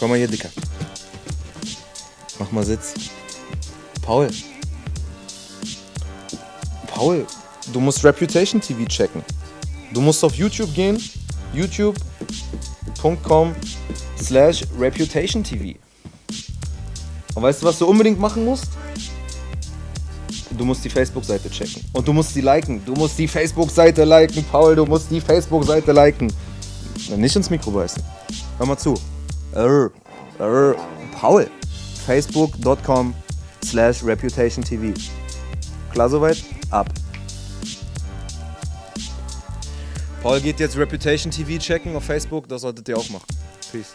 Komm mal hier, Dicker. Mach mal Sitz. Paul. Paul, du musst Reputation TV checken. Du musst auf YouTube gehen. youtube.com slash Reputation TV. Und weißt du, was du unbedingt machen musst? Du musst die Facebook-Seite checken. Und du musst sie liken. Du musst die Facebook-Seite liken, Paul. Du musst die Facebook-Seite liken. Nicht ins Mikro beißen. Hör mal zu. Paul. Facebook.com slash Reputation TV. Klar soweit? Ab. Paul geht jetzt Reputation TV checken auf Facebook. Das solltet ihr auch machen. Peace.